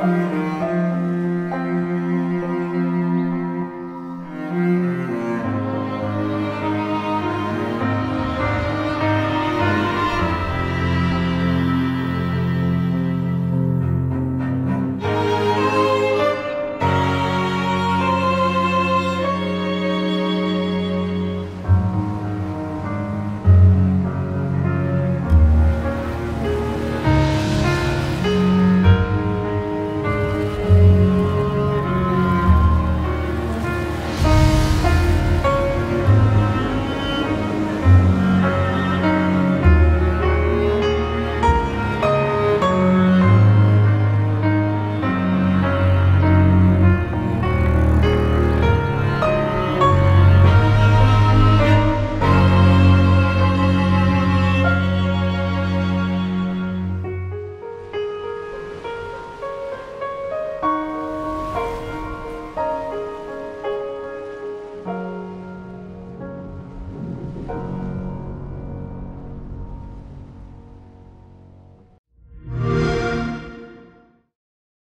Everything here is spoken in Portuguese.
Música